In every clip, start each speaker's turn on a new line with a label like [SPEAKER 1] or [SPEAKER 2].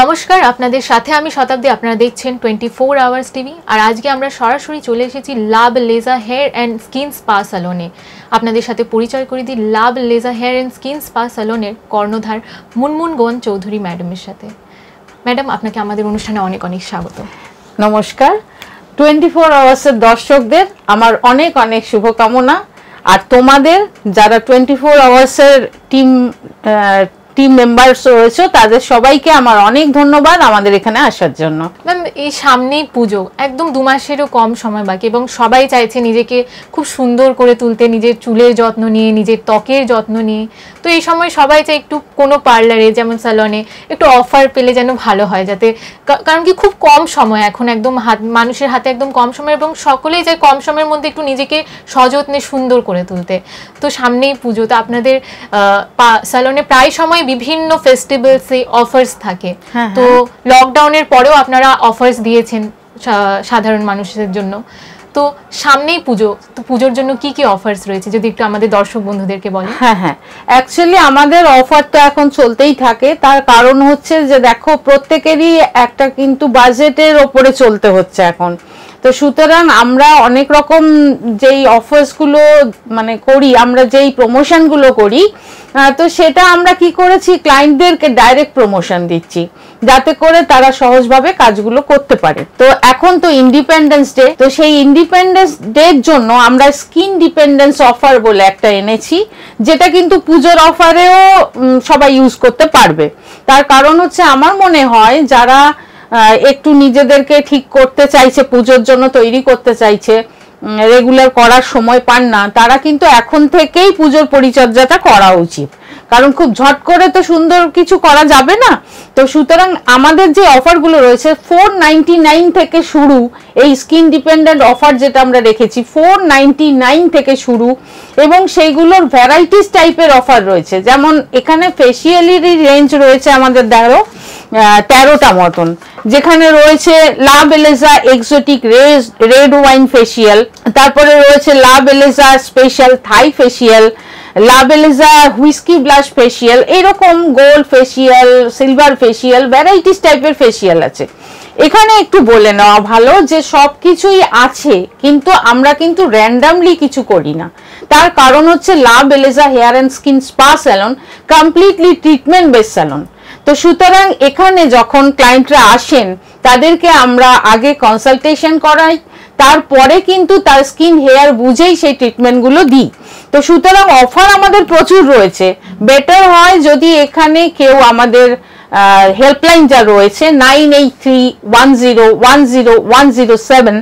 [SPEAKER 1] নমস্কার, আপনাদের সাথে আমি শতাব্দী। আপনারা দেখছেন টোয়েন্টি ফোর আওয়ার্স টিভি আর আজকে আমরা সরাসরি চলে এসেছি La Beleza hair and skin spa সালনে। আপনাদের সাথে পরিচয় করে দিই La Beleza hair and skin spa সালনের কর্ণধার মুনমুন গোন চৌধুরী ম্যাডামের সাথে। ম্যাডাম, আপনাকে আমাদের অনুষ্ঠানে অনেক অনেক স্বাগত।
[SPEAKER 2] নমস্কার। টোয়েন্টি ফোর আওয়ার্সের দর্শকদের আমার অনেক অনেক শুভকামনা। আর তোমাদের যারা টোয়েন্টি ফোর আওয়ার্সের টিম টিম মেম্বার্স রয়েছে, তাদের সবাইকে আমার অনেক ধন্যবাদ আমাদের এখানে আসার জন্য।
[SPEAKER 1] ম্যাম এই সামনেই পুজো, একদম দু মাসেরও কম সময় বাকি এবং সবাই চাইছে নিজেকে খুব সুন্দর করে তুলতে, নিজের চুলের যত্ন নিয়ে, নিজের ত্বকের যত্ন নিয়ে। এই সময় সবাই চায় একটু কোনো পার্লারে যেমন স্যালনে একটু অফার পেলে যেন ভালো হয় যাতে কারণ কি খুব কম সময় এখন একদম হাত মানুষের হাতে একদম কম সময় এবং সকলেই চায় কম সময়ের মধ্যে একটু নিজেকে সযত্নে সুন্দর করে তুলতে। তো সামনেই পুজো তো আপনাদের স্যালনে প্রায় সময় বিভিন্ন ফেস্টিভ্যালসে অফার্স থাকে।
[SPEAKER 2] হ্যাঁ,
[SPEAKER 1] তো লকডাউনের পরেও আপনারা অফার্স দিয়েছেন সাধারণ মানুষের জন্য। তো সামনেই পুজো, তো পুজোর জন্য কি কি অফার্স রয়েছে? যদি একটু আমাদের দর্শক বন্ধুদেরকে বলেন।
[SPEAKER 2] হ্যাঁ হ্যাঁ। অ্যাকচুয়ালি আমাদের অফার তো এখন চলতেই থাকে। তার কারণ হচ্ছে যে, দেখো, প্রত্যেকেরই একটা কিন্তু বাজেটের ওপরে চলতে হচ্ছে এখন। তো সুতরাং আমরা অনেক রকম যেই অফার্সগুলো মানে করি, আমরা যেই প্রমোশনগুলো করি তো সেটা আমরা কি করেছি? ক্লায়েন্টদেরকে ডাইরেক্ট প্রমোশন দিচ্ছি, যাতে করে তারা সহজভাবে কাজগুলো করতে পারে। তো এখন তো ইন্ডিপেন্ডেন্স ডে তো সেই ইন্ডিপেন্ডেন্স ডের জন্য আমরা স্কিন ডিপেন্ডেন্স অফার বলে একটা এনেছি, যেটা কিন্তু পুজোর অফারেও সবাই ইউজ করতে পারবে। তার কারণ হচ্ছে আমার মনে হয়, যারা একটু নিজেদেরকে ঠিক করতে চাইছে, পুজোর জন্য তৈরি করতে চাইছে রেগুলার করার সময় পান না, তারা কিন্তু এখন থেকেই পুজোর পরিচর্যাটা করা উচিত। কারণ খুব ঝট করে তো সুন্দর কিছু করা যাবে না। তো সুতরাং আমাদের যে অফারগুলো রয়েছে ফোর নাইনটি নাইন থেকে শুরু, এই স্কিন ডিপেন্ডেন্ট অফার যেটা আমরা রেখেছি ফোর নাইনটি নাইন থেকে শুরু, এবং সেইগুলোর ভ্যারাইটিস টাইপের অফার রয়েছে। যেমন এখানে ফেসিয়ালেরই রেঞ্জ রয়েছে আমাদের দেখো তেরোটা মতন। যেখানে রয়েছে La Beleza exotic rage red wine facial তারপরে রয়েছে La Beleza special Thai facial La Beleza whisky blush facial এরকম gold facial silver facial varieties টাইপের ফেসিয়াল আছে। এখানে একটু বলে নেওয়া ভালো যে সব কিছুই আছে, কিন্তু আমরা কিন্তু র্যান্ডামলি কিছু করি না। তার কারণ হচ্ছে La Beleza hair and skin spa salon completely treatment base salon তো সুতরাং এখানে যখন ক্লায়েন্টরা আসেন, তাদেরকে আমরা আগে কনসালটেশন করাই, তারপরে কিন্তু তার স্কিন হেয়ার বুঝেই সেই ট্রিটমেন্টগুলো দিই। তো সুতরাং অফার আমাদের প্রচুর রয়েছে। বেটার হয় যদি এখানে কেউ আমাদের হেল্পলাইন যা রয়েছে nine eight three one zero one zero one zero seven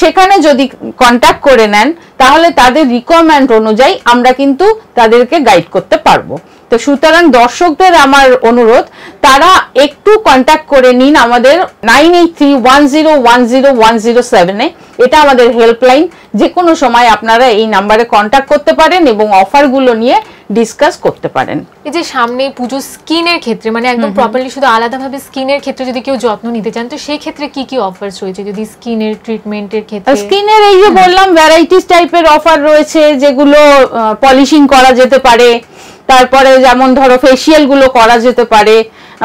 [SPEAKER 2] সেখানে যদি কন্ট্যাক্ট করে নেন, তাহলে তাদের রিকোয়ারমেন্ট অনুযায়ী আমরা কিন্তু তাদেরকে গাইড করতে পারব। তো সুতরাং দর্শকদের আমার অনুরোধ, তারা একটু কন্ট্যাক্ট করে নিন আমাদের nine eight three one zero one zero one zero সেভেনে এটা আমাদের হেল্পলাইন যে কোনো সময় আপনারা এই নাম্বারে কন্ট্যাক্ট করতে পারেন এবং অফারগুলো নিয়ে ডিসকাস করতে পারেন।
[SPEAKER 1] এই যে সামনে পুজো স্কিনের ক্ষেত্রে মানে একদম প্রপারলি শুধু আলাদাভাবে স্কিনের ক্ষেত্রে যদি কেউ যত্ন নিতে চান তো সেই ক্ষেত্রে কি কি অফার্স রয়েছে? যদি স্কিনের ট্রিটমেন্টের ক্ষেত্রে?
[SPEAKER 2] স্কিনের এই যে বললাম ভ্যারাইটিস টাইপের অফার রয়েছে যেগুলো পলিশিং করা যেতে পারে। তারপরে যেমন ধরো ফেসিয়ালগুলো করা যেতে পারে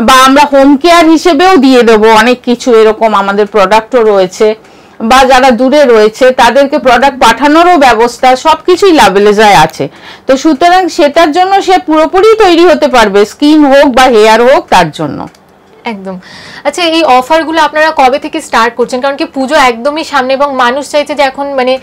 [SPEAKER 2] বা আমরা হোম কেয়ার হিসেবেও দিয়ে দেবো অনেক কিছু এরকম আমাদের প্রোডাক্টও রয়েছে। বা যারা দূরে রয়েছে, তাদেরকে প্রোডাক্ট পাঠানোরও ব্যবস্থা সব সবকিছুই লাভেলেজায় আছে। তো সুতরাং সেটার জন্য সে পুরোপুরি তৈরি হতে পারবে স্কিন হোক বা হেয়ার হোক, তার জন্য।
[SPEAKER 1] একদম। আচ্ছা এই অফারগুলো আপনারা কবে থেকে স্টার্ট করছেন? কারণ কি পুজো একদমই সামনে এবং মানুষ চাইছে যে এখন মানে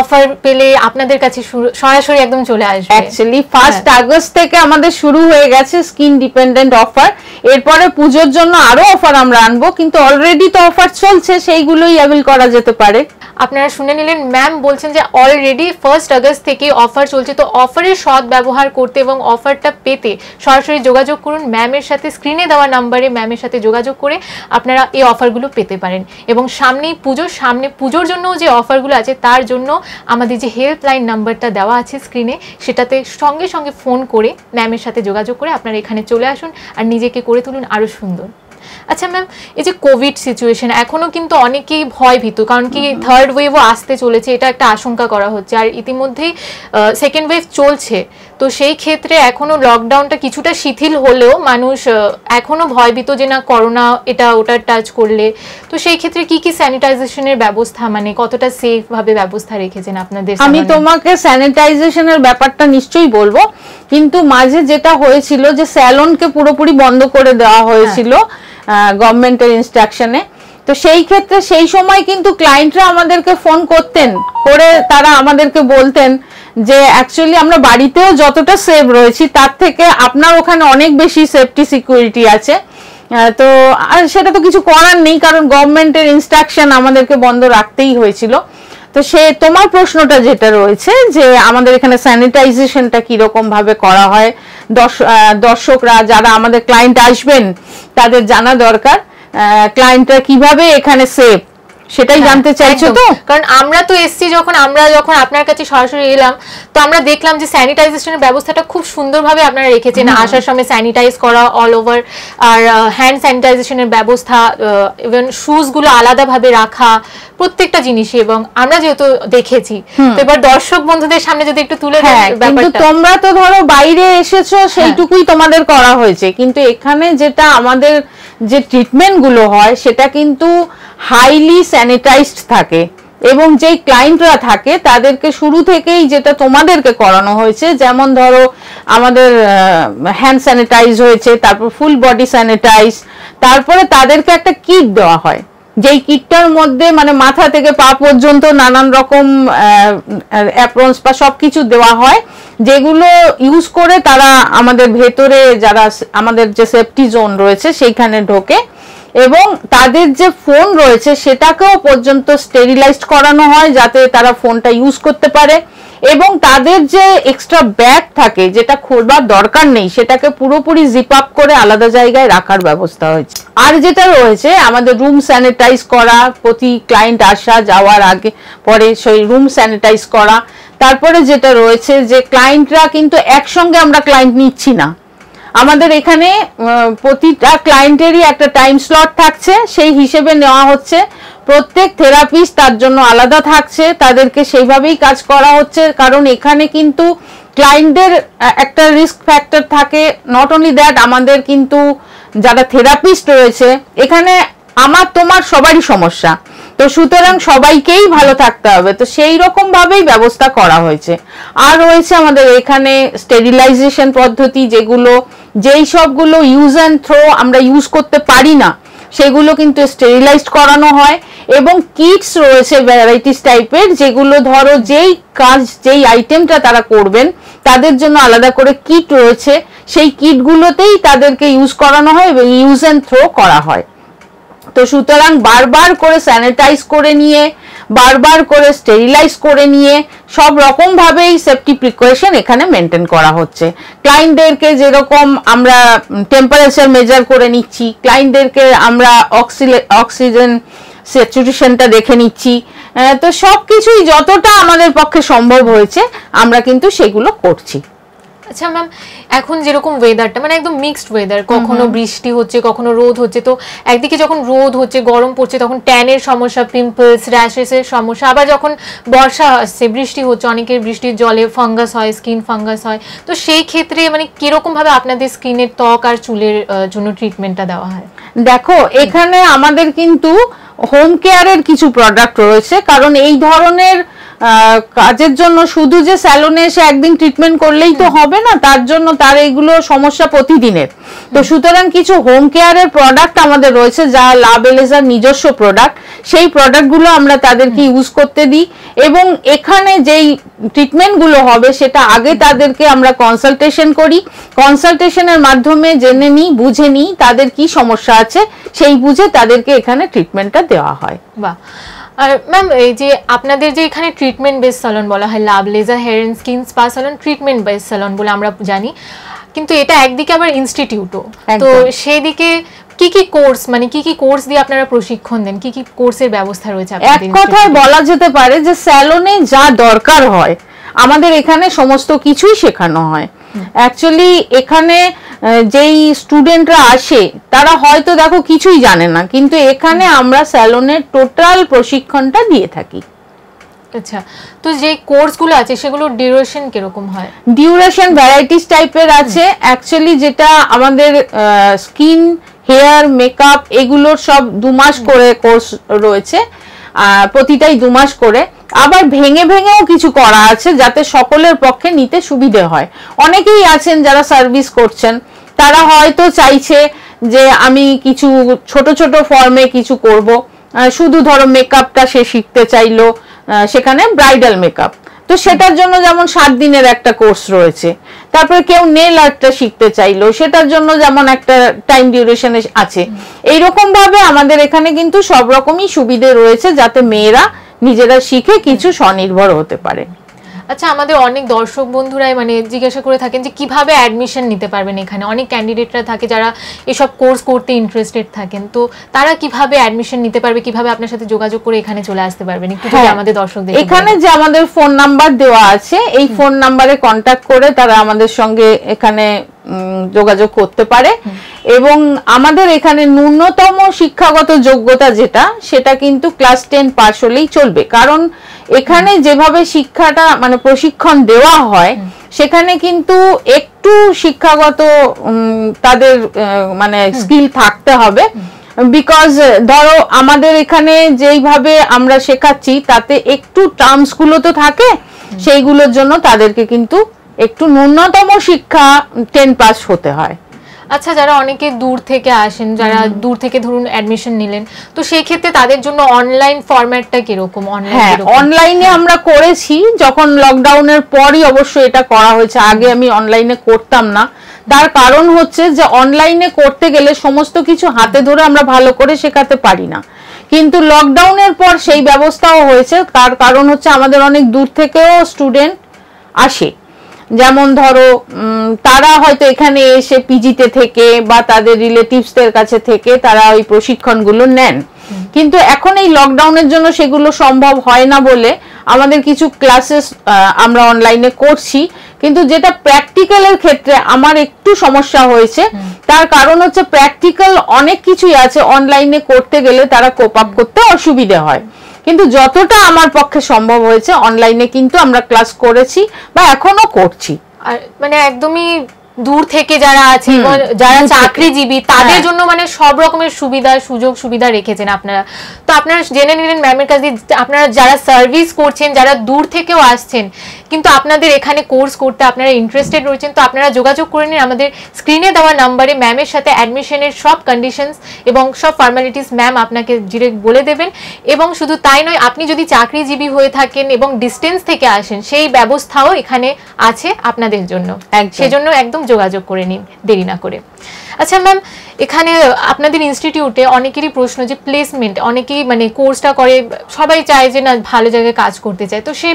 [SPEAKER 1] অফার পেলে আপনাদের কাছে সরাসরি একদম চলে আসবে।
[SPEAKER 2] অ্যাকচুয়ালি ফার্স্ট আগস্ট থেকে আমাদের শুরু হয়ে গেছে স্কিন ডিপেন্ডেন্ট অফার এরপরে পুজোর জন্য আরও অফার আমরা আনব কিন্তু অলরেডি তো অফার চলছে সেইগুলোই অ্যাভেল করা যেতে পারে।
[SPEAKER 1] আপনারা শুনে নিলেন ম্যাম বলছেন যে অলরেডি ফার্স্ট আগস্ট থেকে অফার চলছে। তো অফারের সৎ ব্যবহার করতে এবং অফারটা পেতে সরাসরি যোগাযোগ করুন। ম্যামের সাথে স্ক্রিনে দেওয়া নাম্বারে ম্যামের সাথে যোগাযোগ করে আপনারা এই অফারগুলো পেতে পারেন। এবং সামনেই পুজো, সামনে পুজোর জন্য যে অফারগুলো আছে, তার জন্য আমাদের যে হেল্পলাইন নাম্বারটা দেওয়া আছে স্ক্রিনে সেটাতে সঙ্গে সঙ্গে ফোন করে ম্যামের সাথে যোগাযোগ করে আপনারা এখানে চলে আসুন আর নিজেকে করে তুলুন আরও সুন্দর। আচ্ছা ম্যাম এই যে কোভিড সিচুয়েশন এখনও কিন্তু অনেকেই ভয় ভীত কারণ কি থার্ড ওয়েভও আসতে চলেছে এটা একটা আশঙ্কা করা হচ্ছে। আর ইতিমধ্যেই সেকেন্ড ওয়েভ চলছে। তো সেই ক্ষেত্রে এখনও লকডাউনটা কিছুটা শিথিল হলেও মানুষ আহ, এখনও ভয়ভীত যে না করোনা এটা ওটা টাচ করলে। তো সেই ক্ষেত্রে কি কি স্যানিটাইজেশনের ব্যবস্থা মানে কতটা সেফ ভাবে ব্যবস্থা রেখেছেন আপনাদের
[SPEAKER 2] আমি? তোমাকে স্যানিটাইজেশনের ব্যাপারটা নিশ্চয়ই বলব কিন্তু মাঝে যেটা হয়েছিল যে স্যালনকে পুরোপুরি বন্ধ করে দেওয়া হয়েছিল গভর্নমেন্টের ইনস্ট্রাকশনে তো সেই ক্ষেত্রে সেই সময় কিন্তু ক্লায়েন্টরা আমাদেরকে ফোন করতেন, করে তারা আমাদেরকে বলতেন যে অ্যাকচুয়ালি আমরা বাড়িতেও যতটা সেভ রয়েছি, তার থেকে আপনার ওখানে অনেক বেশি সেফটি সিকিউরিটি আছে। তো, আর সেটা তো কিছু করার নেই, কারণ গভর্নমেন্টের ইনস্ট্রাকশন আমাদেরকে বন্ধ রাখতেই হয়েছিল। তো সে, তোমার প্রশ্নটা যেটা রয়েছে যে আমাদের এখানে স্যানিটাইজেশনটা কীরকম ভাবে করা হয়, দর্শ- দর্শকরা যারা আমাদের ক্লায়েন্ট আসবেন, তাদের জানা দরকার ক্লায়েন্টরা কীভাবে এখানে সেফ সেটাই জানতে চাইছো
[SPEAKER 1] হ্যাঁ,
[SPEAKER 2] তো?
[SPEAKER 1] কারণ আমরা তো এসছি যখন আমরা যখন আপনার কাছে সরাসরি এলাম তো আমরা দেখলাম যে স্যানিটাইজেশনের ব্যবস্থাটা খুব সুন্দরভাবে আপনারা রেখেছেন। আসার সময় স্যানিটাইজ করা অল ওভার আর হ্যান্ড স্যানিটাইজেশনের ব্যবস্থা ইভেন শুজগুলো আলাদাভাবে রাখা প্রত্যেকটা জিনিসই এবং আমরা যেহেতু দেখেছি। তো এবার দর্শক বন্ধুদের সামনে যদি একটু তুলে
[SPEAKER 2] হ্যাঁ কিন্তু তোমরা তো ধরো বাইরে এসেছ সেইটুকুই তোমাদের করা হয়েছে। কিন্তু এখানে যেটা আমাদের যে ট্রিটমেন্টগুলো হয়, সেটা কিন্তু হাইলি স্যানিটাইজড থাকে এবং যেই ক্লায়েন্টরা থাকে, তাদেরকে শুরু থেকেই যেটা তোমাদেরকে করানো হয়েছে, যেমন ধরো আমাদের হ্যান্ড স্যানিটাইজ হয়েছে, তারপর ফুল বডি স্যানিটাইজ তারপরে তাদেরকে একটা কিট দেওয়া হয়। যেই কিটটার মধ্যে মানে মাথা থেকে পা পর্যন্ত নানান রকম অ্যাপ্রন্স বা সব কিছু দেওয়া হয়, যেগুলো ইউজ করে তারা আমাদের ভেতরে যারা আমাদের যে সেফটি জোন রয়েছে সেইখানে ঢোকে এবং তাদের যে ফোন রয়েছে সেটাকেও পর্যন্ত স্টেরিলাইজড করানো হয় যাতে তারা ফোনটা ইউজ করতে পারে। এবং তাদের যে এক্সট্রা ব্যাগ থাকে, যেটা খোলবার দরকার নেই, সেটাকে পুরোপুরি জিপ আপ করে আলাদা জায়গায় রাখার ব্যবস্থা হয়েছে। আর যেটা রয়েছে, আমাদের রুম স্যানিটাইজ করা, প্রতি ক্লায়েন্ট আসা, যাওয়ার আগে, পরে সেই রুম স্যানিটাইজ করা। তারপরে যেটা রয়েছে যে ক্লায়েন্টরা কিন্তু একসঙ্গে আমরা ক্লায়েন্ট নিচ্ছি না। আমাদের এখানে প্রতিটা ক্লায়েন্টেরই একটা টাইম স্লট থাকছে। সেই হিসেবে নেওয়া হচ্ছে। প্রত্যেক থেরাপিস্ট তার জন্য আলাদা থাকছে। তাদেরকে সেইভাবেই কাজ করা হচ্ছে। কারণ এখানে কিন্তু ক্লায়েন্টদের একটা রিস্ক ফ্যাক্টর থাকে। নট অনলি দ্যাট আমাদের কিন্তু যারা থেরাপিস্ট রয়েছে, এখানে আমার, তোমার সবারই সমস্যা। তো সুতরাং সবাইকেই ভালো থাকতে হবে। তো সেই রকম ভাবেই ব্যবস্থা করা হয়েছে। আর রয়েছে আমাদের এখানে স্টেরিলাইজেশন পদ্ধতি, যেগুলো যেই সবগুলো ইউজ অ্যান্ড থ্রো আমরা ইউজ করতে পারি না, সেগুলো কিন্তু স্টেরিলাইজড করানো হয় এবং কিটস রয়েছে ভ্যারাইটিস টাইপের যেগুলো ধরো যেই কাজ, যেই আইটেমটা তারা করবেন, তাদের জন্য আলাদা করে কিট রয়েছে। সেই কিটগুলোতেই তাদেরকে ইউজ করানো হয় এবং ইউজ অ্যান্ড থ্রো করা হয়। তো সুতরাং বারবার করে স্যানিটাইজ করে নিয়ে, বারবার করে স্টেরিলাইজ করে নিয়ে, সব রকম ভাবেই সেফটি প্রিকশন এখানে মেনটেন করা হচ্ছে। ক্লায়েন্টদেরকে যেরকম আমরা টেম্পারেচার মেজার করে নিচ্ছি ক্লায়েন্টদেরকে আমরা অক্সিজেন স্যাচুরেশনটা দেখে নিচ্ছি তো সব কিছুই যতটা আমাদের পক্ষে সম্ভব হয়েছে, আমরা কিন্তু সেগুলো করছি।
[SPEAKER 1] আচ্ছা ম্যাম এখন যেরকম ওয়েদারটা মানে একদম মিক্সড ওয়েদার কখনো বৃষ্টি হচ্ছে কখনো রোদ হচ্ছে তো একদিকে যখন রোদ হচ্ছে গরম পড়ছে তখন ট্যানের সমস্যা পিম্পলস র্যাশেসের সমস্যা আবার যখন বর্ষা আসছে বৃষ্টি হচ্ছে অনেকের বৃষ্টির জলে ফাঙ্গাস হয় স্কিন ফাঙ্গাস হয় তো সেই ক্ষেত্রে মানে কীরকম ভাবে আপনাদের স্কিনের ত্বক আর চুলের জন্য ট্রিটমেন্টটা দেওয়া হয়?
[SPEAKER 2] দেখো এখানে আমাদের কিন্তু হোম কেয়ারের কিছু প্রোডাক্ট রয়েছে কারণ এই ধরনের কাজের জন্য শুধু যে স্যালনে এসে একদিন ট্রিটমেন্ট করলেই তো হবে না তার জন্য তার এইগুলো সমস্যা প্রতিদিনের। তো সুতরাং কিছু হোম কেয়ারের প্রোডাক্ট আমাদের রয়েছে যা লাভ এলেজার নিজস্ব প্রোডাক্ট সেই প্রোডাক্টগুলো আমরা তাদেরকে ইউজ করতে দিই এবং এখানে যেই ট্রিটমেন্টগুলো হবে সেটা আগে তাদেরকে আমরা কনসালটেশন করি। কনসালটেশনের মাধ্যমে জেনে নিই বুঝে নিই তাদের কি সমস্যা আছে। সেই বুঝে তাদেরকে এখানে ট্রিটমেন্টটা দেওয়া হয়।
[SPEAKER 1] বাহ। আর ম্যাম এই যে আপনাদের যে এখানে ট্রিটমেন্ট বেস সালন বলা হয় লাভ laser hair and skin spa salon treatment base salon বলে আমরা জানি কিন্তু এটা একদিকে আবার ইনস্টিটিউটও তো। সেই দিকে কি কি কোর্স মানে কি কি কোর্স দিয়ে আপনারা প্রশিক্ষণ দেন? কি কি কোর্সের ব্যবস্থা রয়েছে
[SPEAKER 2] এক কথায় বলা যেতে পারে যে স্যালনে যা দরকার হয় আমাদের এখানে সমস্ত কিছুই শেখানো হয়। অ্যাকচুয়ালি এখানে যেই স্টুডেন্টরা আসে তারা হয়তো দেখো কিছুই জানে না কিন্তু এখানে আমরা স্যালনের টোটাল প্রশিক্ষণটা দিয়ে থাকি।
[SPEAKER 1] আচ্ছা তো যে কোর্সগুলো আছে সেগুলো ডিউরেশন কীরকম হয়?
[SPEAKER 2] ডিউরেশন ভ্যারাইটিস টাইপের আছে। অ্যাকচুয়ালি যেটা আমাদের স্কিন হেয়ার মেকআপ এগুলোর সব দু মাস করে কোর্স রয়েছে। প্রতিটাই দু মাস করে। আবার ভেঙে ভেঙেও কিছু করা আছে যাতে সকলের পক্ষে নিতে সুবিধে হয়। অনেকেই আছেন যারা সার্ভিস করছেন। তারা হয়তো চাইছে যে আমি কিছু ছোট ছোট ফর্মে কিছু করব। শুধু ধরো মেকআপটা সে শিখতে চাইলো সেখানে ব্রাইডাল মেকআপ তো সেটার জন্য যেমন সাত দিনের একটা কোর্স রয়েছে, তারপরে কেউ নেল আর্টটা শিখতে চাইলো, সেটার জন্য যেমন একটা টাইম ডিউরেশন আছে। এইরকম ভাবে আমাদের এখানে কিন্তু সব রকমই সুবিধে রয়েছে যাতে মেয়েরা নিজেরা শিখে কিছু স্বনির্ভর হতে পারে।
[SPEAKER 1] আচ্ছা আমাদের অনেক দর্শক বন্ধুরাই মানে জিজ্ঞাসা করে থাকেন যে কীভাবে অ্যাডমিশন নিতে পারবেন এখানে? অনেক ক্যান্ডিডেটরা থাকে যারা এসব কোর্স করতে ইন্টারেস্টেড থাকেন। তো তারা কীভাবে অ্যাডমিশন নিতে পারবে? কীভাবে আপনার সাথে যোগাযোগ করে এখানে চলে আসতে পারবেন? একটু যদি হ্যাঁ, আমাদের দর্শকদের
[SPEAKER 2] এখানে যে আমাদের ফোন নাম্বার দেওয়া আছে এই ফোন নাম্বারে কন্ট্যাক্ট করে তারা আমাদের সঙ্গে এখানে যোগাযোগ করতে পারে। এবং আমাদের এখানে ন্যূনতম শিক্ষাগত যোগ্যতা যেটা, সেটা কিন্তু ক্লাস টেন পাস হলেই চলবে। কারণ এখানে যেভাবে শিক্ষাটা মানে প্রশিক্ষণ দেওয়া হয়, সেখানে কিন্তু একটু শিক্ষাগত তাদের মানে স্কিল থাকতে হবে। বিকজ, ধরো আমাদের এখানে যেইভাবে আমরা শেখাচ্ছি, তাতে একটু টার্মসগুলো তো থাকে, সেইগুলোর জন্য তাদেরকে কিন্তু একটু ন্যূনতম শিক্ষা টেন পাস হতে হয়।
[SPEAKER 1] আচ্ছা যারা অনেকে দূর থেকে আসেন যারা দূর থেকে ধরুন অ্যাডমিশন নিলেন তো সেই ক্ষেত্রে তাদের জন্য অনলাইন ফরম্যাটটা কীরকম?
[SPEAKER 2] হ্যাঁ অনলাইনে আমরা করেছি যখন লকডাউনের পরই অবশ্য এটা করা হয়েছে আগে আমি অনলাইনে করতাম না। তার কারণ হচ্ছে যে অনলাইনে করতে গেলে সমস্ত কিছু হাতে ধরে আমরা ভালো করে শেখাতে পারি না। কিন্তু লকডাউনের পর সেই ব্যবস্থাও হয়েছে তার কারণ হচ্ছে আমাদের অনেক দূর থেকেও স্টুডেন্ট আসে। যেমন ধরো তারা হয়তো এখানে এসে পিজিতে থেকে বা তাদের রিলেটিভসদের কাছে থেকে তারা ওই প্রশিক্ষণগুলো নেন। কিন্তু এখন এই লকডাউনের জন্য সেগুলো সম্ভব হয় না বলে আমাদের কিছু ক্লাসেস আমরা অনলাইনে করছি। কিন্তু যেটা প্র্যাকটিক্যালের ক্ষেত্রে আমার একটু সমস্যা হয়েছে, তার কারণ হচ্ছে প্র্যাকটিক্যাল অনেক কিছুই আছে। অনলাইনে করতে গেলে তারা কোপ আপ করতে অসুবিধে হয়। কিন্তু যতটা আমার পক্ষে সম্ভব হয়েছে অনলাইনে কিন্তু আমরা ক্লাস করেছি বা এখনও করছি।
[SPEAKER 1] মানে একদমই দূর থেকে যারা আছে যারা চাকরিজীবী তাদের হ্যাঁ। জন্য মানে সব রকমের সুবিধা সুযোগ সুবিধা রেখেছেন আপনারা। তো আপনারা জেনে নিলেন ম্যামের কাছে আপনারা যারা সার্ভিস করছেন যারা দূর থেকেও আসছেন কিন্তু আপনাদের এখানে কোর্স করতে আপনারা ইন্টারেস্টেড রয়েছেন তো আপনারা যোগাযোগ করে নিন। আমাদের স্ক্রিনে দেওয়া নাম্বারে ম্যামের সাথে অ্যাডমিশনের সব কন্ডিশনস এবং সব ফর্মালিটিস ম্যাম আপনাকে ডিরেক্ট বলে দেবেন। এবং শুধু তাই নয় আপনি যদি চাকরিজীবী হয়ে থাকেন এবং ডিস্টেন্স থেকে আসেন সেই ব্যবস্থাও এখানে আছে আপনাদের জন্য। সেজন্য একদম যোগাযোগ করে নিন দেরি না করে। আচ্ছা ম্যাম এখানে আপনাদের ইনস্টিটিউটে অনেকেরই প্রশ্ন যে প্লেসমেন্ট অনেকেই মানে কোর্সটা করে সবাই চায় যে না ভালো জায়গায় কাজ করতে চায়। তো সেই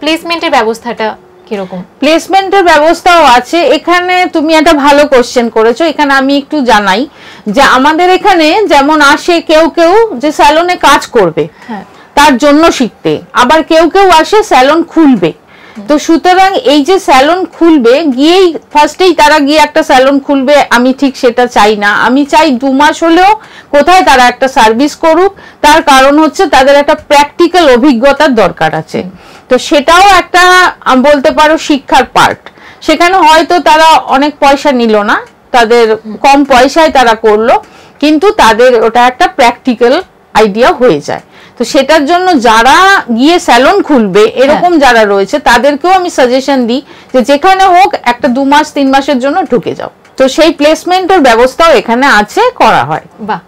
[SPEAKER 1] প্লেসমেন্টের ব্যবস্থাটা কীরকম?
[SPEAKER 2] প্লেসমেন্টের ব্যবস্থাও আছে। এখানে তুমি একটা ভালো কোশ্চেন করেছ। এখানে আমি একটু জানাই যে আমাদের এখানে যেমন আসে কেউ কেউ যে স্যালনে কাজ করবে হ্যাঁ। তার জন্য শিখতে। আবার কেউ কেউ আসে স্যালন খুলবে। তো সুতরাং এই যে স্যালন খুলবে, গিয়েই ফার্স্টেই তারা গিয়ে একটা স্যালন খুলবে, আমি ঠিক সেটা চাই না। আমি চাই দু মাস হলেও কোথায় তারা একটা সার্ভিস করুক, তার কারণ হচ্ছে তাদের একটা প্র্যাকটিক্যাল অভিজ্ঞতার দরকার আছে। তো সেটাও একটা বলতে পারো শিক্ষার পার্ট সেখানে হয়তো তারা অনেক পয়সা নিল না, তাদের কম পয়সায় তারা করল, কিন্তু তাদের ওটা একটা প্র্যাকটিক্যাল আইডিয়া হয়ে যায়। তো সেটার জন্য যারা গিয়ে স্যালন খুলবে এরকম হ্যাঁ। যারা রয়েছে তাদেরকেও আমি সাজেশন দিই যে যেখানে হোক একটা দু মাস তিন মাসের জন্য ঢুকে যাও। তো সেই প্লেসমেন্টের ব্যবস্থাও এখানে আছে করা হয়।
[SPEAKER 1] বাহ।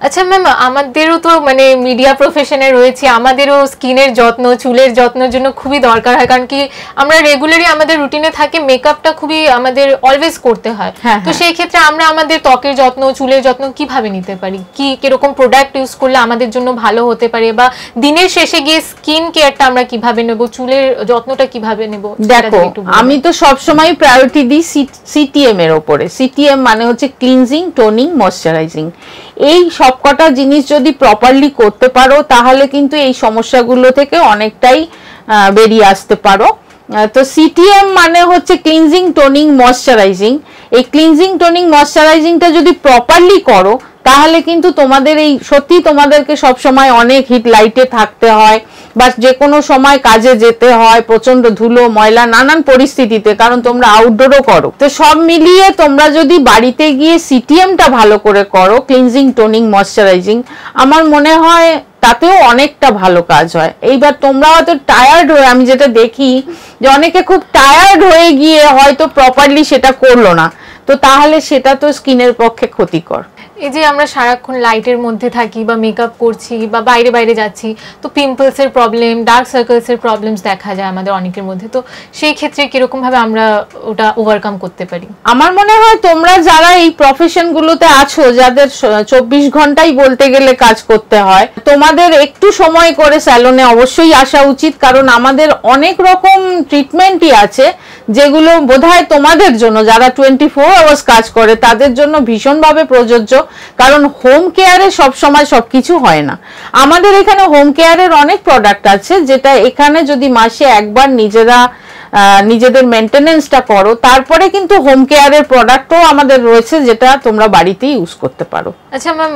[SPEAKER 1] আচ্ছা ম্যাম আমাদেরও তো মানে মিডিয়া প্রফেশনে রয়েছে আমাদেরও স্কিনের যত্ন চুলের যত্নের জন্য খুবই দরকার হয়। কারণ কি আমরা রেগুলারই আমাদের রুটিনে থাকে মেকআপটা খুবই আমাদের অলওয়েজ করতে হয়। হ্যাঁ, তো হ্যাঁ। সেই ক্ষেত্রে আমরা আমাদের ত্বকের যত্ন চুলের যত্ন কীভাবে নিতে পারি? কি কীরকম প্রোডাক্ট ইউজ করলে আমাদের জন্য ভালো হতে পারে? বা দিনের শেষে গিয়ে স্কিন কেয়ারটা আমরা কীভাবে নেব? চুলের যত্নটা কীভাবে নেব?
[SPEAKER 2] দেখো আমি তো সব সময় প্রায়োরিটি দিই সিটিএম এর উপরে সিটিএম মানে হচ্ছে ক্লিনজিং টোনিং ময়শ্চারাইজিং এই সবকটা জিনিস যদি প্রপারলি করতে পারো, তাহলে কিন্তু এই সমস্যাগুলো থেকে অনেকটাই বেরিয়ে আসতে পারো। তো সিটিএম মানে হচ্ছে ক্লিনজিং টোনিং ময়শ্চারাইজিং এই ক্লিনজিং টোনিং ময়শ্চারাইজিংটা যদি প্রপারলি করো তাহলে কিন্তু তোমাদের এই, সত্যি তোমাদেরকে সব সময় অনেক হিট লাইটে থাকতে হয়, বা যে কোনো সময় কাজে যেতে হয় প্রচণ্ড ধুলো, ময়লা, নানান পরিস্থিতিতে, কারণ তোমরা আউটডোরও করো। তো সব মিলিয়ে তোমরা যদি বাড়িতে গিয়ে সিটিএমটা ভালো করে করো ক্লিনজিং টোনিং ময়শ্চারাইজিং আমার মনে হয় তাতেও অনেকটা ভালো কাজ হয়। এইবার তোমরা হয়তো টায়ার্ড হয়ে, আমি যেটা দেখি, যে অনেকে খুব টায়ার্ড হয়ে গিয়ে হয়তো প্রপারলি সেটা করল না। তো তাহলে সেটা তো স্কিনের পক্ষে ক্ষতিকর।
[SPEAKER 1] এই যে আমরা সারাক্ষণ লাইটের মধ্যে থাকি বা মেকআপ করছি বা বাইরে বাইরে যাচ্ছি, তো পিম্পলসের প্রবলেম ডার্ক সার্কেলসের প্রবলেমস দেখা যায় আমাদের অনেকের মধ্যে। তো সেই ক্ষেত্রে কীরকমভাবে আমরা ওটা ওভারকাম করতে পারি?
[SPEAKER 2] আমার মনে হয় তোমরা যারা এই প্রফেশনগুলোতে আছো, যাদের চব্বিশ ঘন্টাই বলতে গেলে কাজ করতে হয়, তোমাদের একটু সময় করে স্যালনে অবশ্যই আসা উচিত। কারণ আমাদের অনেক রকম ট্রিটমেন্টই আছে, যেগুলো বোধহয় তোমাদের জন্য, যারা টোয়েন্টি ফোর আওয়ার্স কাজ করে, তাদের জন্য ভীষণভাবে প্রযোজ্য। কারণ হোম কেয়ারে সবসময় সবকিছু হয় না। আমাদের এখানে হোম কেয়ারের অনেক প্রোডাক্ট আছে যেটা এখানে যদি মাসে একবার নিজেরা নিজেদের মেনটেনেন্সটা করো তারপরে কিন্তু হোম কেয়ারের প্রোডাক্টও আমাদের রয়েছে যেটা তোমরা বাড়িতেই ইউজ করতে পারো।
[SPEAKER 1] আচ্ছা ম্যাম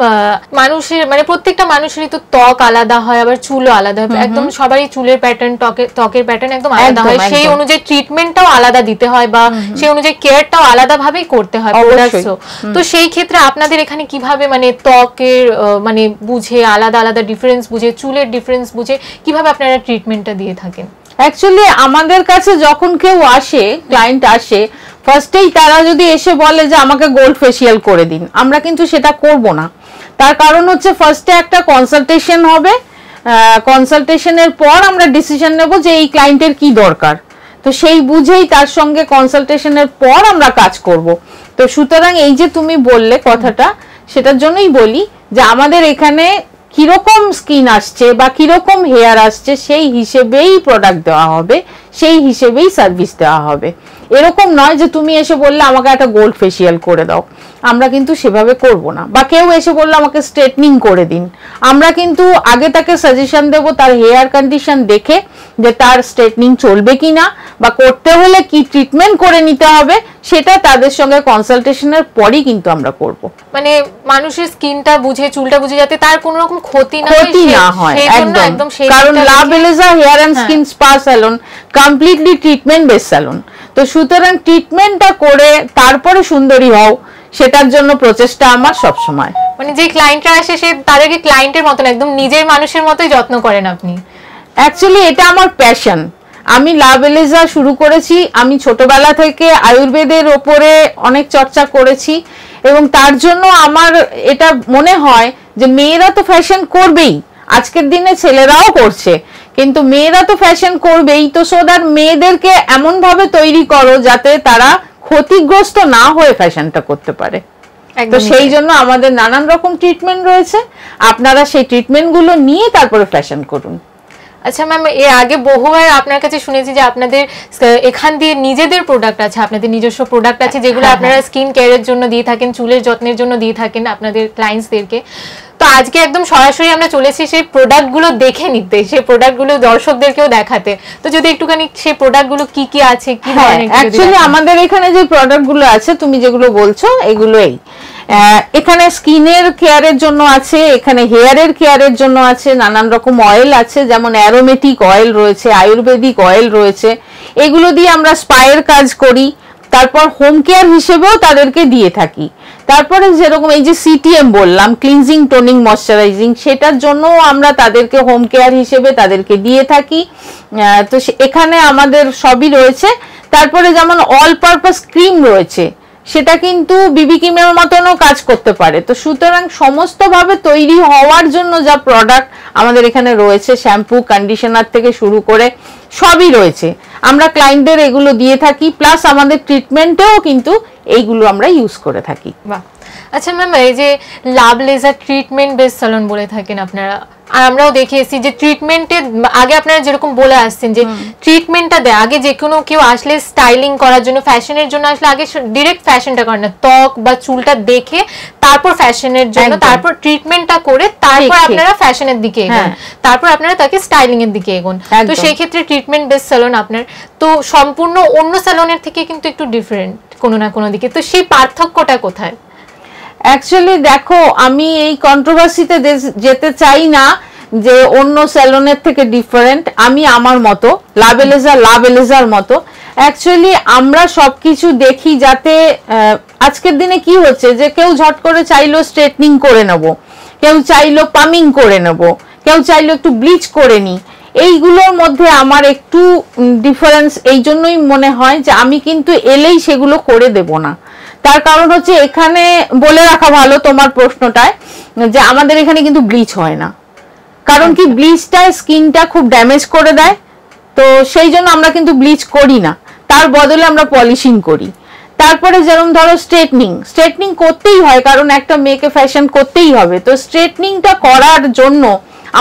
[SPEAKER 1] মানুষের মানে প্রত্যেকটা মানুষেরই তো ত্বক আলাদা হয় আবার চুলও আলাদা হয়। একদম সবারই চুলের প্যাটার্ন ত্বকের ত্বকের প্যাটার্ন একদম আলাদা হয়। সেই। অনুযায়ী ট্রিটমেন্টটাও আলাদা দিতে হয় বা সেই অনুযায়ী কেয়ারটাও আলাদা ভাবেই করতে হয় তো সেই ক্ষেত্রে আপনাদের এখানে কীভাবে মানে ত্বকের মানে বুঝে আলাদা আলাদা ডিফারেন্স বুঝে, চুলের ডিফারেন্স বুঝে, কীভাবে আপনারা ট্রিটমেন্টটা দিয়ে থাকেন?
[SPEAKER 2] অ্যাকচুয়ালি আমাদের কাছে যখন কেউ আসে ক্লায়েন্ট আসে ফার্স্টেই তারা যদি এসে বলে যে, আমাকে গোল্ড ফেসিয়াল করে দিন। আমরা কিন্তু সেটা করব না। তার কারণ হচ্ছে ফার্স্টে একটা কনসালটেশন হবে কনসালটেশনের পর আমরা ডিসিশন নেব যে, এই ক্লায়েন্টের কি দরকার। তো সেই বুঝেই তার সঙ্গে কনসালটেশনের পর আমরা কাজ করব। তো সুতরাং এই যে তুমি বললে কথাটা সেটার জন্যই বলি যে আমাদের এখানে কীরকম স্কিন আসছে বা কীরকম হেয়ার আসছে সেই হিসেবেই প্রোডাক্ট দেওয়া হবে, সেই হিসেবেই সার্ভিস দেওয়া হবে। এরকম নয় যে তুমি এসে বললে আমাকে একটা গোল্ড ফেসিয়াল করে দাও। আমরা কিন্তু সেভাবে করব না। বা কেউ এসে বলল আমাকে স্ট্রেটনিং করে দিন। আমরা কিন্তু আগে তাকে সাজেশন দেব তার হেয়ার কন্ডিশন দেখে যে তার স্ট্রেটনিং চলবে কিনা বা করতে হলে কি ট্রিটমেন্ট করে নিতে হবে সেটা তাদের সঙ্গে কনসালটেশনের পরই কিন্তু আমরা করব।
[SPEAKER 1] মানে মানুষের স্কিনটা বুঝে চুলটা বুঝে যাতে তার কোনো রকম ক্ষতি না
[SPEAKER 2] ক্ষতি না হয় একদম। কারণ La Beleza hair and. Skin spa salon completely treatment base salon তো সুতরাং ট্রিটমেন্টটা করে তারপরে সুন্দরী হও সেটার জন্য প্রচেষ্টা আমার সব সময়
[SPEAKER 1] মানে যে ক্লায়েন্টরা আসে সে তাদেরকে ক্লায়েন্টের মতন একদম নিজের মানুষের মতোই যত্ন করেন আপনি।
[SPEAKER 2] অ্যাকচুয়ালি এটা আমার প্যাশন আমি লাভ এলেজা শুরু করেছি আমি ছোটবেলা থেকে আয়ুর্বেদের ওপরে অনেক চর্চা করেছি এবং তার জন্য আমার এটা মনে হয় যে মেয়েরা তো ফ্যাশন করবেই। আজকের দিনে ছেলেরাও করছে। কিন্তু মেয়েরা তো ফ্যাশন করবেই তো সো দ্যাট মেয়েদেরকে এমন ভাবে তৈরি করো যাতে তারা ক্ষতিগ্রস্ত না হয়ে ফ্যাশনটা করতে পারে। তো সেই জন্য আমাদের নানান রকম ট্রিটমেন্ট রয়েছে। আপনারা সেই ট্রিটমেন্টগুলো নিয়ে তারপরে ফ্যাশন করুন।
[SPEAKER 1] আচ্ছা ম্যাম এর আগে বহুবার আপনার কাছে শুনেছি যে আপনাদের এখান দিয়ে নিজেদের প্রোডাক্ট আছে আপনাদের নিজস্ব প্রোডাক্ট আছে যেগুলো
[SPEAKER 2] হ্যাঁ,
[SPEAKER 1] আপনারা স্কিন কেয়ারের জন্য দিয়ে থাকেন চুলের যত্নের জন্য দিয়ে থাকেন আপনাদের ক্লায়েন্টসদেরকে তো আজকে একদম সরাসরি আমরা চলেছি সেই প্রোডাক্টগুলো দেখে নিতে সেই প্রোডাক্টগুলো দর্শকদেরকেও দেখাতে। তো যদি একটুখানি সেই প্রোডাক্টগুলো কি কি আছে কি
[SPEAKER 2] হ্যাঁ অ্যাকচুয়ালি আমাদের এখানে যে প্রোডাক্টগুলো আছে তুমি যেগুলো বলছো এগুলোই। এখানে স্কিনের কেয়ারের জন্য আছে, এখানে হেয়ারের কেয়ারের জন্য আছে, নানান রকম অয়েল আছে, যেমন অ্যারোমেটিক অয়েল রয়েছে, আয়ুর্বেদিক অয়েল রয়েছে। এগুলো দিয়ে আমরা স্পায়ের কাজ করি, তারপর হোম কেয়ার হিসেবেও তাদেরকে দিয়ে থাকি। তারপরে যেরকম এই যে সিটিএম বললাম ক্লিনজিং টোনিং ময়শ্চারাইজিং সেটার জন্য আমরা তাদেরকে হোম কেয়ার হিসেবে তাদেরকে দিয়ে থাকি। তো এখানে আমাদের সবই রয়েছে। তারপরে যেমন অল পারপাস ক্রিম রয়েছে সেটা কিন্তু বিবি কিমের মতনও কাজ করতে পারে। তো সুতরাং সমস্তভাবে তৈরি হওয়ার জন্য যা প্রোডাক্ট আমাদের এখানে রয়েছে শ্যাম্পু কন্ডিশনার থেকে শুরু করে সবই রয়েছে। আমরা ক্লায়েন্টদের এগুলো দিয়ে থাকি প্লাস আমাদের ট্রিটমেন্টেও কিন্তু এইগুলো আমরা ইউজ করে থাকি।
[SPEAKER 1] বাহ। আচ্ছা ম্যাম এই যে love laser treatment base salon বলে থাকেন আপনারা আর আমরাও দেখে এসেছি যে ট্রিটমেন্টে আগে আপনারা যেরকম বলে আসছেন যে ট্রিটমেন্টটা দেয় আগে যে কোনো কেউ আসলে স্টাইলিং করার জন্য ফ্যাশনের জন্য আসলে আগে ডিরেক্ট ফ্যাশনটা করে না ত্বক বা চুলটা দেখে তারপর ফ্যাশনের জন্য। তারপর ট্রিটমেন্টটা করে তারপর। আপনারা ফ্যাশনের দিকে এগোন।
[SPEAKER 2] হ্যাঁ।
[SPEAKER 1] তারপর আপনারা তাকে স্টাইলিং এর দিকে এগোন। তো সেই ক্ষেত্রে ট্রিটমেন্ট বেস স্যালন আপনার তো সম্পূর্ণ অন্য স্যালনের থেকে কিন্তু একটু ডিফারেন্ট কোনো না কোনো দিকে। তো সেই পার্থক্যটা কোথায়?
[SPEAKER 2] অ্যাকচুয়ালি দেখো, আমি এই কন্ট্রোভার্সিতে যেতে চাই না যে অন্য স্যালনের থেকে ডিফারেন্ট আমি আমার মতো লাভেলেজার লাভেলেজার মতো। অ্যাকচুয়ালি আমরা সবকিছু দেখি যাতে আজকের দিনে কি হচ্ছে যে কেউ ঝট করে চাইলো স্ট্রেটনিং করে নেব, কেউ চাইলো পামিং করে নেব, কেউ চাইলো একটু ব্লিচ করে নি। এইগুলোর মধ্যে আমার একটু ডিফারেন্স এই জন্যই মনে হয় যে আমি কিন্তু এলেই সেগুলো করে দেব না। তার কারণ হচ্ছে এখানে বলে রাখা ভালো তোমার প্রশ্নটায় যে আমাদের এখানে কিন্তু ব্লিচ হয় না। কারণ কি ব্লিচটা স্কিনটা খুব ড্যামেজ করে দেয় তো সেই জন্য আমরা কিন্তু ব্লিচ করি না। তার বদলে আমরা পলিশিং করি। তারপরে যেরকম ধরো স্ট্রেটনিং স্ট্রেটনিং করতেই হয় কারণ একটা মেয়েকে ফ্যাশন করতেই হবে। তো স্ট্রেটনিংটা করার জন্য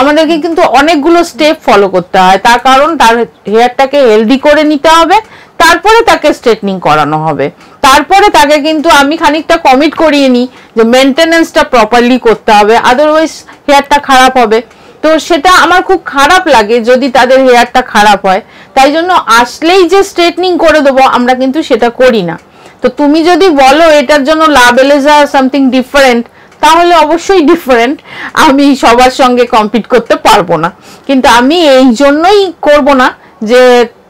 [SPEAKER 2] আমাদেরকে কিন্তু অনেকগুলো স্টেপ ফলো করতে হয়। তার কারণ তার হেয়ারটাকে হেলদি করে নিতে হবে, তারপরে তাকে স্ট্রেটনিং করানো হবে। তারপরে তাকে কিন্তু আমি খানিকটা কমিট করিয়ে নিই যে মেনটেনেন্সটা প্রপারলি করতে হবে আদারওয়াইজ হেয়ারটা খারাপ হবে। তো সেটা আমার খুব খারাপ লাগে যদি তাদের হেয়ারটা খারাপ হয়। তাই জন্য আসলেই যে স্ট্রেটনিং করে দেবো, আমরা কিন্তু সেটা করি না। তো তুমি যদি বলো এটার জন্য লাভ এলেজা সামথিং ডিফারেন্ট তাহলে অবশ্যই ডিফারেন্ট আমি সবার সঙ্গে কম্পিট করতে পারব না। কিন্তু আমি এই জন্যই করব না যে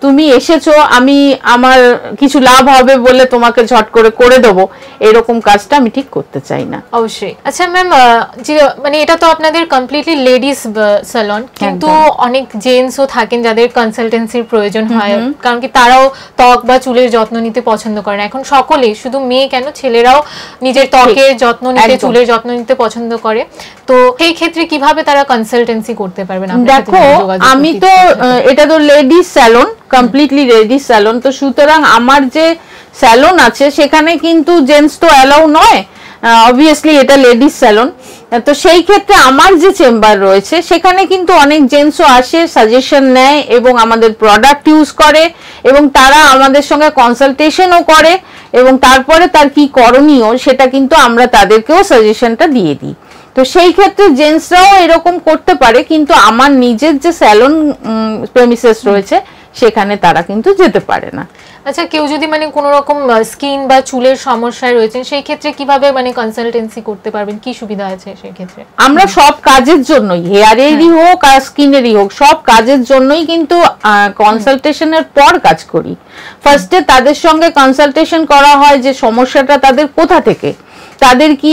[SPEAKER 2] তুমি এসেছ আমি আমার কিছু লাভ হবে বলে তোমাকে ঝট করে করে দেবো। এরকম কাজটা আমি ঠিক করতে চাই না।
[SPEAKER 1] অবশ্যই। আচ্ছা ম্যাম মানে এটা তো আপনাদের কমপ্লিটলি লেডিস স্যালন কিন্তু অনেক জেন্টসও থাকেন যাদের কনসালটেন্সির প্রয়োজন হয়। কারণ কি তারাও ত্বক বা চুলের যত্ন নিতে পছন্দ করে না এখন সকলেই শুধু মেয়ে কেন ছেলেরাও নিজের ত্বকের যত্ন নিতে চুলের যত্ন নিতে পছন্দ করে। তো সেই ক্ষেত্রে কীভাবে তারা কনসালটেন্সি করতে পারবেন? আপনার সাথে
[SPEAKER 2] দেখো আমি তো এটা তো ladies salon completely ladies salon তো সুতরাং আমার যে স্যালন আছে, সেখানে কিন্তু জেন্টস তো অ্যালাউ নয়। অবভিয়াসলি এটা লেডিস স্যালন তো সেই ক্ষেত্রে আমার যে চেম্বার রয়েছে, সেখানে কিন্তু অনেক জেন্টসও আসে সাজেশন নেয় এবং আমাদের প্রোডাক্ট ইউজ করে এবং তারা আমাদের সঙ্গে কনসালটেশনও করে এবং তারপরে তার কি করণীয়, সেটা কিন্তু আমরা তাদেরকেও সাজেশনটা দিয়ে দিই। তো সেই ক্ষেত্রে জেন্টসরাও এরকম করতে পারে, কিন্তু আমার নিজের যে স্যালন প্রেমিসেস রয়েছে সেখানে তারা কিন্তু যেতে পারে না।
[SPEAKER 1] আচ্ছা কেউ যদি মানে কোনো রকম স্কিন বা চুলের সমস্যায় রয়েছেন সেই ক্ষেত্রে কীভাবে মানে কনসালটেন্সি করতে পারবেন? কি সুবিধা আছে সেই ক্ষেত্রে?
[SPEAKER 2] আমরা সব কাজের জন্যই হেয়ারেরই হোক আর স্কিনেরই হোক সব কাজের জন্যই কিন্তু কনসালটেশনের পর কাজ করি। ফার্স্টে তাদের সঙ্গে কনসালটেশন করা হয় যে সমস্যাটা তাদের কোথা থেকে? তাদের কি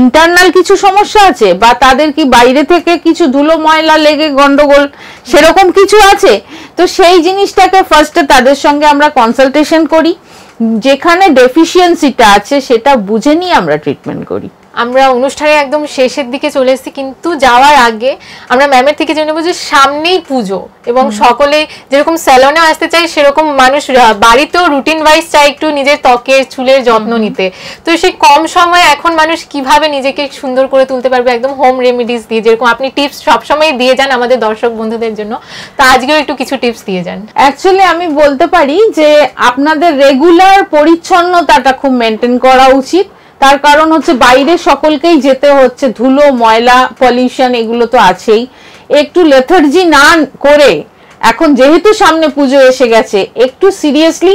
[SPEAKER 2] ইন্টারনাল কিছু সমস্যা আছে? বা তাদের কি বাইরে থেকে কিছু ধুলো, ময়লা লেগে গন্ডগোল সেরকম কিছু আছে? তো সেই জিনিসটাকে ফার্স্টে তাদের সঙ্গে আমরা কনসালটেশন করি। যেখানে ডেফিসিয়েন্সিটা আছে, সেটা বুঝে নিয়ে আমরা ট্রিটমেন্ট করি।
[SPEAKER 1] আমরা অনুষ্ঠানে একদম শেষের দিকে চলে এসেছি কিন্তু যাওয়ার আগে আমরা ম্যামের থেকে জেনে নেব যে সামনেই পুজো এবং সকলে যেরকম স্যালনে আসতে চাই সেরকম মানুষ বাড়িতেও রুটিন ওয়াইজ চাই একটু নিজের ত্বকের চুলের যত্ন নিতে। তো সেই কম সময়ে এখন মানুষ কীভাবে নিজেকে সুন্দর করে তুলতে পারবে একদম হোম রেমেডিস দিয়ে যেরকম আপনি টিপস সবসময় দিয়ে যান আমাদের দর্শক বন্ধুদের জন্য তো আজকেও একটু কিছু টিপস দিয়ে যান।
[SPEAKER 2] অ্যাকচুয়ালি আমি বলতে পারি যে আপনাদের রেগুলার পরিচ্ছন্নতাটা খুব মেনটেন করা উচিত। তার কারণ হচ্ছে বাইরে সকলকেই যেতে হচ্ছে, ধুলো, ময়লা পলিউশন এগুলো তো আছেই। একটু লেথার্জি না করে এখন যেহেতু সামনে পুজো এসে গেছে, একটু সিরিয়াসলি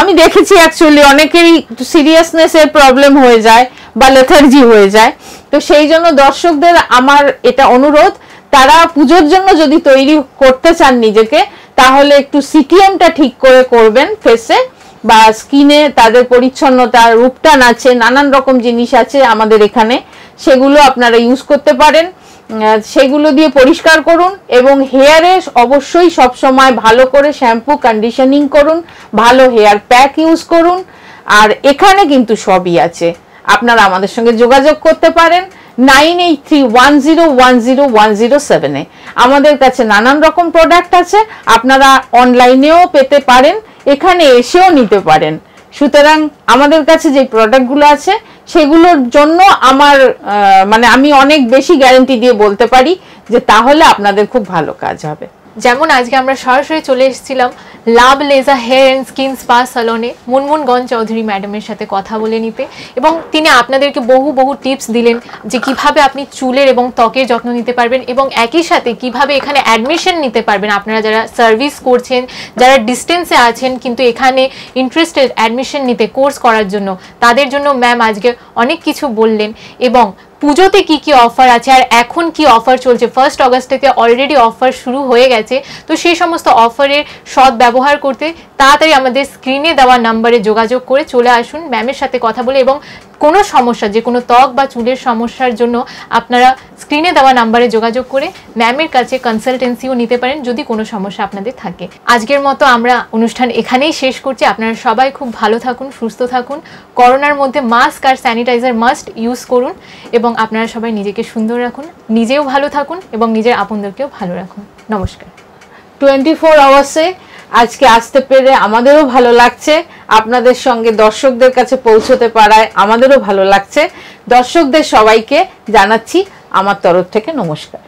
[SPEAKER 2] আমি দেখেছি অ্যাকচুয়ালি অনেকেরই সিরিয়াসনেসের প্রবলেম হয়ে যায় বা লেথার্জি হয়ে যায়। তো সেই জন্য দর্শকদের আমার এটা অনুরোধ, তারা পুজোর জন্য যদি তৈরি করতে চান নিজেকে, তাহলে একটু সিটিএমটা ঠিক করে করবেন ফেসে বা স্কিনে তাদের পরিচ্ছন্নতা রূপটান আছে, নানান রকম জিনিস আছে আমাদের এখানে, সেগুলো আপনারা ইউজ করতে পারেন। সেগুলো দিয়ে পরিষ্কার করুন এবং হেয়ারে অবশ্যই সব সময় ভালো করে শ্যাম্পু কন্ডিশনিং করুন, ভালো হেয়ার প্যাক ইউজ করুন। আর এখানে কিন্তু সবই আছে। আপনারা আমাদের সঙ্গে যোগাযোগ করতে পারেন nine eight three one zero one zero one zero সেভেনে আমাদের কাছে নানান রকম প্রোডাক্ট আছে, আপনারা অনলাইনেও পেতে পারেন। এখানে এসেও নিতে পারেন। সুতরাং আমাদের কাছে যে প্রোডাক্টগুলো আছে, সেগুলোর জন্য আমার মানে আমি অনেক বেশি গ্যারেন্টি দিয়ে বলতে পারি যে তাহলে আপনাদের খুব ভালো কাজ হবে।
[SPEAKER 1] যেমন আজকে আমরা সরাসরি চলে এসেছিলাম La Beleza hair and skin spa সালনে মুনমুনগঞ্জ চৌধুরী ম্যাডামের সাথে কথা বলে নিতে। এবং তিনি আপনাদেরকে বহু বহু টিপস দিলেন যে কীভাবে আপনি চুলের এবং ত্বকের যত্ন নিতে পারবেন এবং একই সাথে কীভাবে এখানে অ্যাডমিশন নিতে পারবেন। আপনারা যারা সার্ভিস করছেন, যারা ডিস্টেন্সে আছেন কিন্তু এখানে ইন্টারেস্টেড অ্যাডমিশন নিতে কোর্স করার জন্য, তাদের জন্য ম্যাম আজকে অনেক কিছু বললেন। এবং পুজোতে কি কি অফার আছে আর এখন কি অফার চলছে? ফার্স্ট অগস্ট থেকে অলরেডি অফার শুরু হয়ে গেছে। তো সেই সমস্ত অফারের সৎ ব্যবহার করতে তাড়াতাড়ি আমাদের স্ক্রিনে দেওয়া নাম্বারে যোগাযোগ করে চলে আসুন। ম্যামের সাথে কথা বলে এবং কোনো সমস্যা, যে কোনো ত্বক বা চুলের সমস্যার জন্য আপনারা স্ক্রিনে দেওয়া নাম্বারে যোগাযোগ করে ম্যামের কাছে কনসালটেন্সিও নিতে পারেন যদি কোনো সমস্যা আপনাদের থাকে। আজকের মতো আমরা অনুষ্ঠান এখানেই শেষ করছি। আপনারা সবাই খুব ভালো থাকুন, সুস্থ থাকুন। করোনার মধ্যে মাস্ক আর স্যানিটাইজার মাস্ট ইউজ করুন এবং আপনারা সবাই নিজেকে সুন্দর রাখুন, নিজেও ভালো থাকুন এবং নিজের আপনদেরকেও ভালো রাখুন। নমস্কার।
[SPEAKER 2] টোয়েন্টি ফোর আওয়ার্সে আজকে আসতে পেরে আমাদেরও ভালো লাগছে। আপনাদের সঙ্গে দর্শকদের কাছে পৌঁছতে পারায় আমাদেরও ভালো লাগছে। দর্শকদের সবাইকে জানাচ্ছি আমার তরফ থেকে নমস্কার।